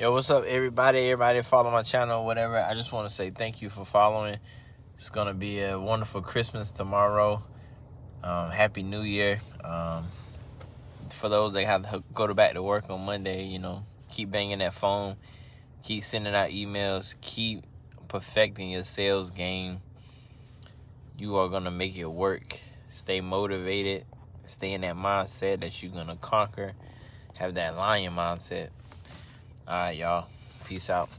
Yo, what's up, everybody? Everybody follow my channel, whatever. I just want to say thank you for following. It's gonna be a wonderful Christmas tomorrow. Um, Happy New Year. Um, for those that have to go to back to work on Monday, you know, keep banging that phone, keep sending out emails, keep perfecting your sales game. You are gonna make it work. Stay motivated. Stay in that mindset that you're gonna conquer. Have that lion mindset. All right, y'all. Peace out.